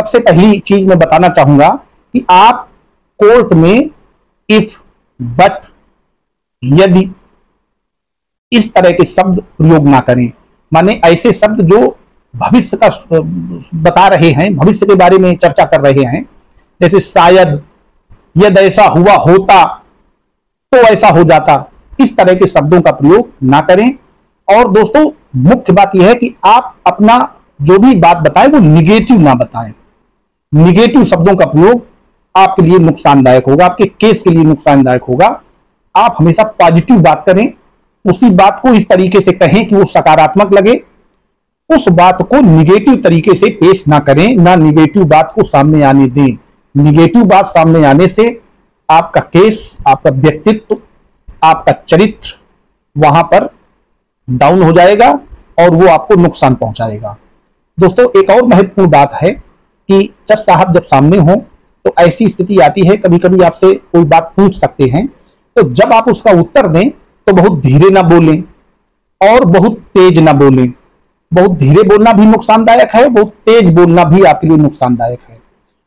सबसे पहली चीज़ मैं बताना चाहूँगा कि आप कोर्ट में इफ़ बट यदि इस तरह के शब्द प्रयोग ना करें। माने ऐसे शब्द जो भविष्य का बता रहे हैं, भविष्य के बारे में चर्चा कर रहे हैं। जैसे शायद, यदि ऐसा हुआ, होता तो ऐसा हो जाता। इस तरह के शब्दों का प्रयोग ना करें। और दोस्तों, मुख्य बात यह है कि आप अपना जो भी बात बताएँ, वो निगेटिव ना बताएँ। निगेटिव शब्दों का प्रयोग आपके लिए नुकसानदायक होगा, आपके केस के लिए नुकसानदायक होगा। आप हमेशा पॉजिटिव बात करें, उसी बात को इस तरीके से कहें कि वो सकारात्मक लगे। उस बात को निगेटिव तरीके से पेश ना करें, ना निगेटिव बात को सामने आने दें। निगेटिव बात सामने आने से आपका केस आपका व्यक्तित्व, आपका चरित्र वहाँ पर डाउन हो जाएगा और वो आपको नुकसान पहुंचाएगा। दोस्तों, एक और महत्वपूर्ण बात है कि जज साहब जब सामने हो तो ऐसी स्थिति आती है कभी कभी आपसे कोई बात पूछ सकते हैं। तो जब आप उसका उत्तर दें तो बहुत धीरे ना बोलें और बहुत तेज ना बोलें। बहुत धीरे बोलना भी नुकसानदायक है, बहुत तेज बोलना भी आपके लिए नुकसानदायक है।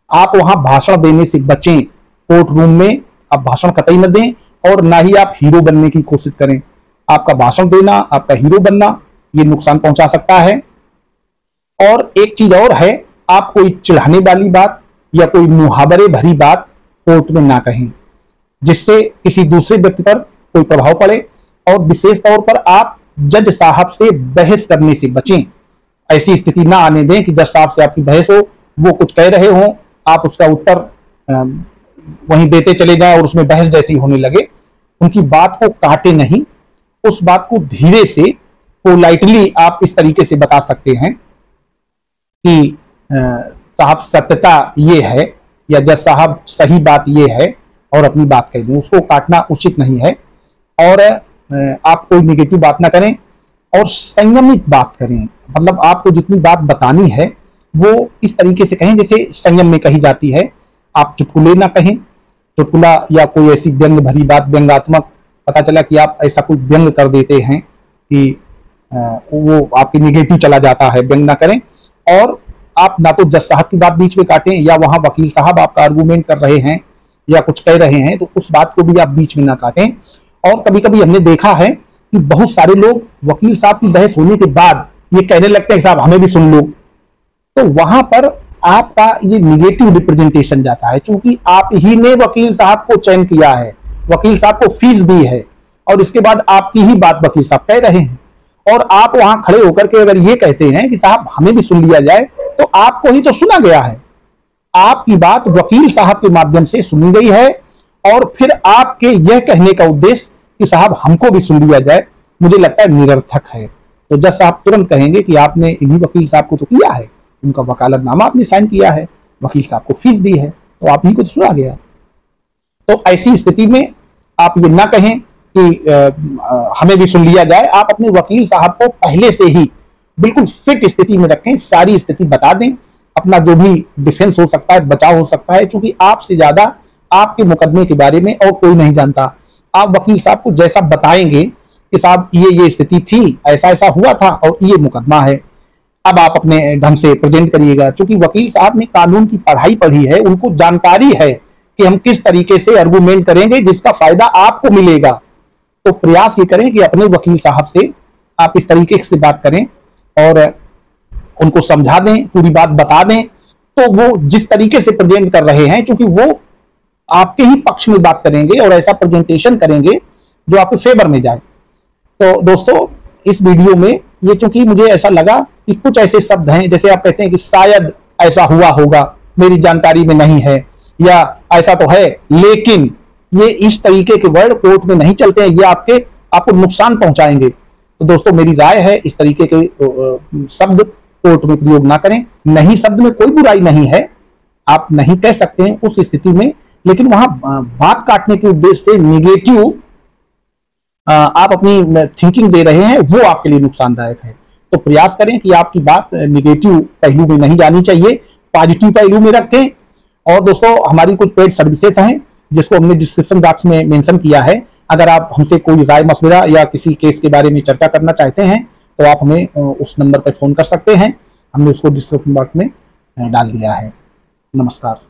आप वहाँ भाषण देने से बचें कोर्ट रूम में आप भाषण कतई न दें और ना ही आप हीरो बनने की कोशिश करें। आपका भाषण देना, आपका हीरो बनना, ये नुकसान पहुँचा सकता है। और एक चीज़ और है आप कोई चिढ़ाने वाली बात या कोई मुहावरे भरी बात कोर्ट में ना कहें, जिससे किसी दूसरे व्यक्ति पर कोई प्रभाव पड़े और विशेष तौर पर आप जज साहब से बहस करने से बचें। ऐसी स्थिति ना आने दें कि जज साहब से आपकी बहस हो, वो कुछ कह रहे हो, आप उसका उत्तर वहीं देते चले जाएँ और उसमें बहस जैसी होने लगे। उनकी बात को काटे नहीं, उस बात को धीरे से, पोलाइटली आप इस तरीके से बता सकते हैं कि साहब, सत्यता ये है, या जज साहब, सही बात ये है, और अपनी बात कह दें, उसको काटना उचित नहीं है। और आप कोई निगेटिव बात ना करें, और संयमित बात करें। मतलब आपको जितनी बात बतानी है, वो इस तरीके से कहें जैसे संयम में कही जाती है। आप चुटकुले ना कहें, चुटकुला या कोई ऐसी व्यंग भरी बात, व्यंगात्मक, पता चला कि आप ऐसा कोई व्यंग कर देते हैं कि वो आपकी निगेटिव चला जाता है, व्यंग ना करें। और आप ना तो जज साहब की बात बीच में काटें, या वहाँ वकील साहब आपका आर्गूमेंट कर रहे हैं, या कुछ कह रहे हैं तो उस बात को भी आप बीच में ना काटें। और कभी कभी हमने देखा है कि बहुत सारे लोग वकील साहब की बहस होने के बाद ये कहने लगते हैं, साहब, हमें भी सुन लो। तो वहाँ पर आपका ये निगेटिव रिप्रेजेंटेशन जाता है क्योंकि आप ही ने वकील साहब को चयन किया है, वकील साहब को फ़ीस दी है, और इसके बाद आपकी ही बात वकील साहब कह रहे हैं। और आप वहाँ खड़े होकर के अगर ये कहते हैं कि साहब, हमें भी सुन लिया जाए तो आपको ही तो सुना गया है। आपकी बात वकील साहब के माध्यम से सुनी गई है और फिर आपके यह कहने का उद्देश्य कि साहब, हमको भी सुन लिया जाए, मुझे लगता है निरर्थक है। तो जज साहब तुरंत कहेंगे कि आपने इन्हीं वकील साहब को तो किया है, उनका वकालतनामा आपने साइन किया है, वकील साहब को फ़ीस दी है तो आप ही को तो सुना गया तो ऐसी स्थिति में आप ये ना कहें कि हमें भी सुन लिया जाए। आप अपने वकील साहब को पहले से ही बिल्कुल फिट स्थिति में रखें, सारी स्थिति बता दें। अपना जो भी डिफेंस हो सकता है, बचाव हो सकता है, क्योंकि आपसे ज़्यादा आपके मुकदमे के बारे में और कोई नहीं जानता। आप वकील साहब को जैसा बताएँगे कि साहब, ये ये स्थिति थी, ऐसा ऐसा हुआ था और ये मुकदमा है। अब आप अपने ढंग से प्रेजेंट करिएगा, क्योंकि वकील साहब ने कानून की पढ़ाई पढ़ी है, उनको जानकारी है कि हम किस तरीके से आर्गूमेंट करेंगे, जिसका फ़ायदा आपको मिलेगा। तो प्रयास ये करें कि अपने वकील साहब से आप इस तरीके से बात करें और उनको समझा दें, पूरी बात बता दें। तो वो जिस तरीके से प्रेजेंट कर रहे हैं, क्योंकि वो आपके ही पक्ष में बात करेंगे और ऐसा प्रेजेंटेशन करेंगे जो आपके फेवर में जाए। तो दोस्तों, इस वीडियो में ये चूँकि मुझे ऐसा लगा कि कुछ ऐसे शब्द हैं, जैसे आप कहते हैं कि शायद ऐसा हुआ होगा, मेरी जानकारी में नहीं है, या ऐसा तो है, लेकिन ये इस तरीके के वर्ड कोर्ट में नहीं चलते हैं, ये आपके, आपको नुकसान पहुंचाएँगे। तो दोस्तों, मेरी राय है, इस तरीके के शब्द कोर्ट में प्रयोग ना करें। नहीं शब्द में कोई बुराई नहीं है, आप नहीं कह सकते हैं उस स्थिति में, लेकिन वहाँ बात काटने के उद्देश्य से निगेटिव आप अपनी थिंकिंग दे रहे हैं, वो आपके लिए नुकसानदायक है। तो प्रयास करें कि आपकी बात निगेटिव पहलू में नहीं जानी चाहिए पॉजिटिव पहलू में रखें। और दोस्तों, हमारी कुछ पेड सर्विसेस हैं जिसको हमने डिस्क्रिप्शन बॉक्स में मेंशन किया है, अगर आप हमसे कोई राय मशवरा या किसी केस के बारे में चर्चा करना चाहते हैं तो आप हमें उस नंबर पर फ़ोन कर सकते हैं। हमने उसको डिस्क्रिप्शन बॉक्स में डाल दिया है। नमस्कार।